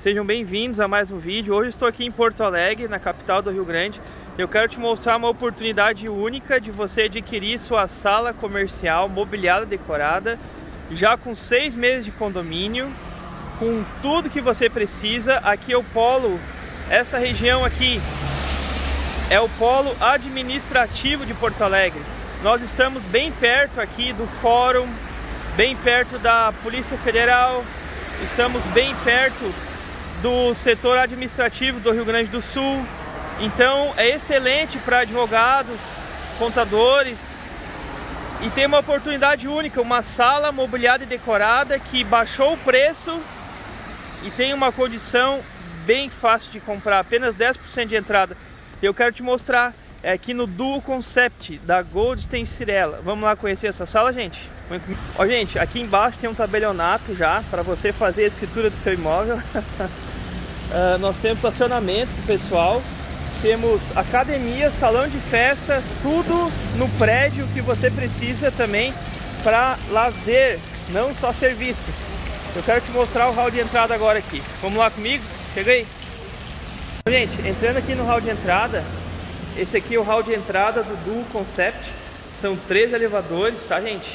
Sejam bem-vindos a mais um vídeo. Hoje estou aqui em Porto Alegre, na capital do Rio Grande. Eu quero te mostrar uma oportunidade única de você adquirir sua sala comercial mobiliada decorada, já com seis meses de condomínio, com tudo que você precisa. Aqui é o polo, essa região aqui é o polo administrativo de Porto Alegre. Nós estamos bem perto aqui do fórum, bem perto da Polícia Federal, estamos bem perto do setor administrativo do Rio Grande do Sul. Então é excelente para advogados, contadores e tem uma oportunidade única, uma sala mobiliada e decorada que baixou o preço e tem uma condição bem fácil de comprar, apenas 10% de entrada. Eu quero te mostrar é aqui no Duo Concept da Goldstein Cirela. Vamos lá conhecer essa sala, gente? Ó, gente, aqui embaixo tem um tabelionato já para você fazer a escritura do seu imóvel. uh, nós temos estacionamento pessoal, temos academia, salão de festa, tudo no prédio que você precisa também para lazer, não só serviço. Eu quero te mostrar o hall de entrada agora aqui. Vamos lá comigo? Chega aí. Gente, entrando aqui no hall de entrada, esse aqui é o hall de entrada do Duo Concept. São três elevadores, tá, gente?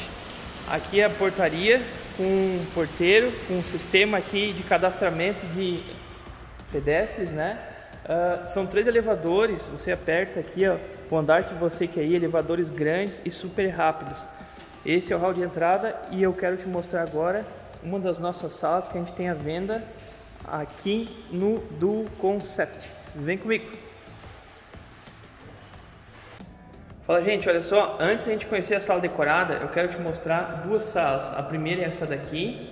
Aqui é a portaria com um porteiro, com um sistema aqui de cadastramento de pedestres, né? Uh, são três elevadores, você aperta aqui, ó, o andar que você quer ir, elevadores grandes e super rápidos. Esse é o hall de entrada e eu quero te mostrar agora uma das nossas salas que a gente tem à venda aqui no Duo Concept. Vem comigo! Fala gente, olha só, antes da gente conhecer a sala decorada, eu quero te mostrar duas salas. A primeira é essa daqui.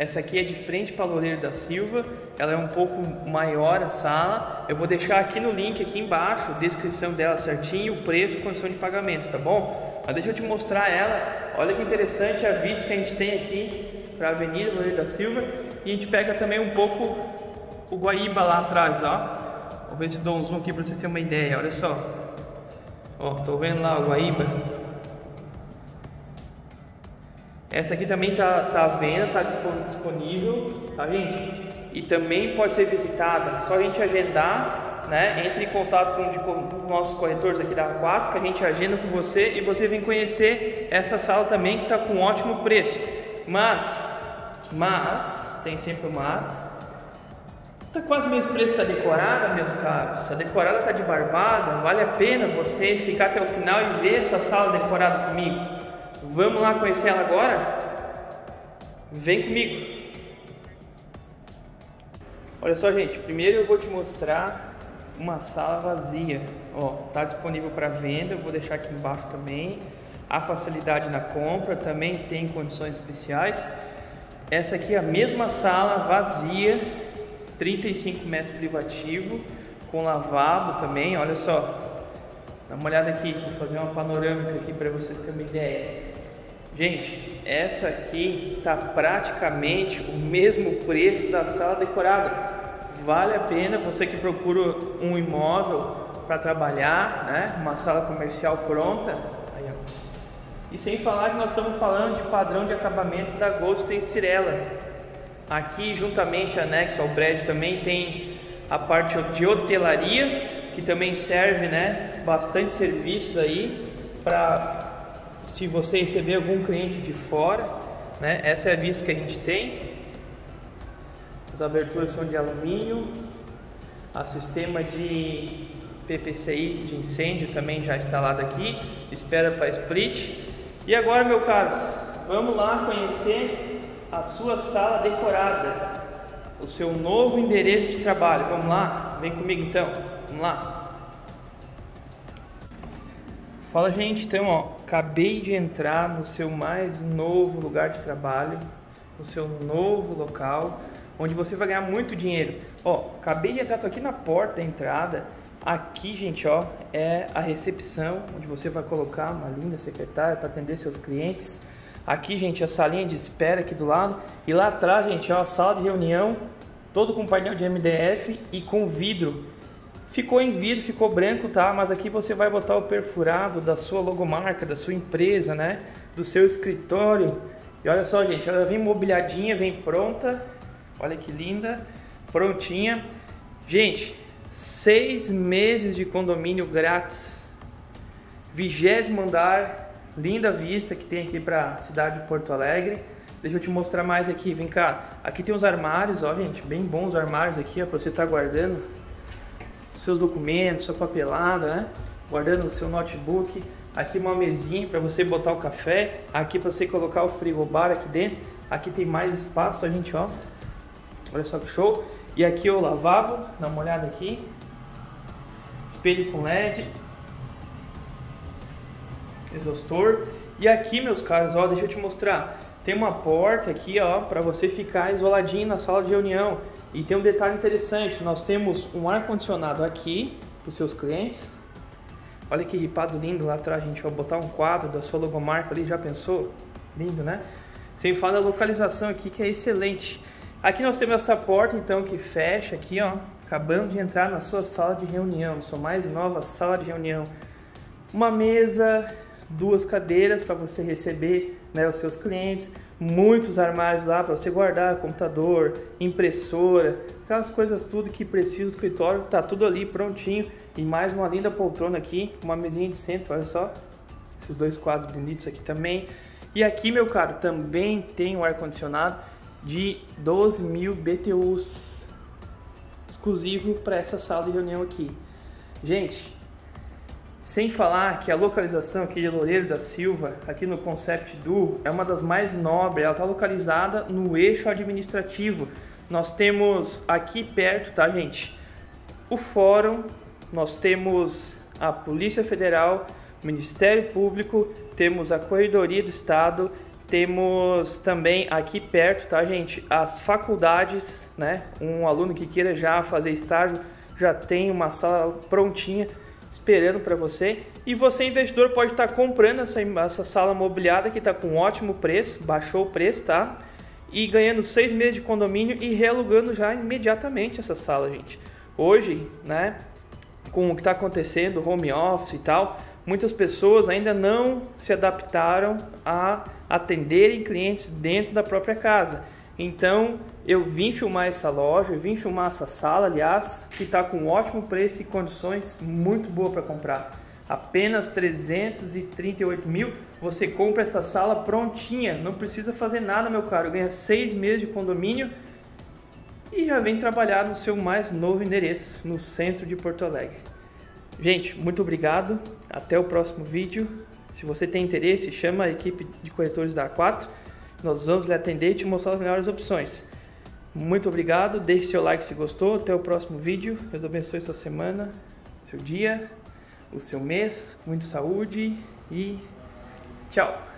Essa aqui é de frente para Loureiro da Silva. Ela é um pouco maior a sala. Eu vou deixar aqui no link aqui embaixo, descrição dela certinho, o preço e condição de pagamento, tá bom? Mas deixa eu te mostrar ela. Olha que interessante a vista que a gente tem aqui para a Avenida Loureiro da Silva. E a gente pega também um pouco o Guaíba lá atrás, ó. Vou ver se dou um zoom aqui para vocês terem uma ideia. Olha só. Ó, tô vendo lá o Guaíba. Essa aqui também tá, tá à venda, tá disponível, tá gente? E também pode ser visitada, só a gente agendar, né? Entre em contato com, com nossos corretores aqui da A4, que a gente agenda com você e você vem conhecer essa sala também que tá com ótimo preço. Mas, mas, tem sempre o mas, Tá quase o mesmo preço da decorada, meus caros. A decorada tá de barbada. Vale a pena você ficar até o final e ver essa sala decorada comigo. Vamos lá conhecer ela agora? Vem comigo. Olha só, gente. Primeiro eu vou te mostrar uma sala vazia. Ó, tá disponível para venda. Eu vou deixar aqui embaixo também. A facilidade na compra também tem condições especiais. Essa aqui é a mesma sala vazia 35 metros privativo, com lavabo também, olha só. Dá uma olhada aqui, vou fazer uma panorâmica aqui para vocês terem uma ideia. Gente, essa aqui está praticamente o mesmo preço da sala decorada. Vale a pena você que procura um imóvel para trabalhar, né? Uma sala comercial pronta. Aí, e sem falar que nós estamos falando de padrão de acabamento da Goldstein Cirela. Aqui, juntamente anexo ao prédio, também tem a parte de hotelaria, que também serve, né, bastante serviços aí para se você receber algum cliente de fora, né? Essa é a vista que a gente tem. As aberturas são de alumínio. O sistema de PPCI de incêndio também já instalado aqui. Espera para split. E agora, meu caros, vamos lá conhecer a sua sala decorada, o seu novo endereço de trabalho. Vamos lá? Vem comigo então. Vamos lá. Fala, gente. Então, ó, acabei de entrar no seu mais novo lugar de trabalho, no seu novo local, onde você vai ganhar muito dinheiro. Ó, acabei de entrar, tô aqui na porta da entrada. Aqui, gente, ó, é a recepção, onde você vai colocar uma linda secretária para atender seus clientes. Aqui, gente, a salinha de espera aqui do lado. E lá atrás, gente, ó, a sala de reunião, todo com painel de MDF e com vidro. Ficou em vidro, ficou branco, tá? Mas aqui você vai botar o perfurado da sua logomarca, da sua empresa, né? Do seu escritório. E olha só, gente, ela vem mobiliadinha, vem pronta. Olha que linda. prontinha. Gente, seis meses de condomínio grátis, vigésimo andar, linda vista que tem aqui para a cidade de Porto Alegre. Deixa eu te mostrar mais aqui, vem cá. Aqui tem os armários, ó, gente, bem bons armários aqui, ó, para você estar tá guardando seus documentos, sua papelada, né? Guardando o seu notebook. Aqui uma mesinha para você botar o café, aqui para você colocar o frigobar aqui dentro. Aqui tem mais espaço, a gente, ó. Olha só que show. E aqui o lavabo, dá uma olhada aqui. Espelho com LED. Exaustor. E aqui, meus caros, ó, deixa eu te mostrar. Tem uma porta aqui, ó, para você ficar isoladinho na sala de reunião. E tem um detalhe interessante, nós temos um ar condicionado aqui para os seus clientes. Olha que ripado lindo lá atrás, gente. Vou botar um quadro da sua logomarca ali, já pensou? Lindo, né? Sem falar da localização aqui, que é excelente. Aqui nós temos essa porta então que fecha aqui, ó, acabando de entrar na sua sala de reunião, sua mais nova sala de reunião. Uma mesa, duas cadeiras para você receber né, os seus clientes, muitos armários lá para você guardar computador, impressora, aquelas coisas tudo que precisa do escritório, tá tudo ali prontinho e mais uma linda poltrona aqui, uma mesinha de centro, olha só, esses dois quadros bonitos aqui também. E aqui, meu caro, também tem um ar condicionado de 12 mil BTUs exclusivo para essa sala de reunião aqui. Gente, sem falar que a localização aqui de Loureiro da Silva, aqui no Concept Du, é uma das mais nobres. Ela está localizada no eixo administrativo. Nós temos aqui perto, tá, gente? O Fórum, nós temos a Polícia Federal, o Ministério Público, temos a Corredoria do Estado temos também aqui perto, tá, gente, as faculdades, né? Um aluno que queira já fazer estágio já tem uma sala prontinha esperando para você. E você, investidor, pode estar tá comprando essa, essa sala mobiliada que está com um ótimo preço, baixou o preço, tá? E ganhando seis meses de condomínio e realugando já imediatamente essa sala, gente. Hoje, né, com o que está acontecendo, home office e tal, muitas pessoas ainda não se adaptaram a atenderem clientes dentro da própria casa. Então eu vim filmar essa loja, eu vim filmar essa sala, aliás, que está com ótimo preço e condições muito boas para comprar. Apenas 338 mil, você compra essa sala prontinha, não precisa fazer nada, meu caro. Ganha seis meses de condomínio e já vem trabalhar no seu mais novo endereço, no centro de Porto Alegre. Gente, muito obrigado. Até o próximo vídeo. Se você tem interesse, chama a equipe de corretores da A4. Nós vamos lhe atender e te mostrar as melhores opções. Muito obrigado. Deixe seu like se gostou. Até o próximo vídeo. Deus abençoe sua semana, seu dia, o seu mês. Muita saúde e tchau.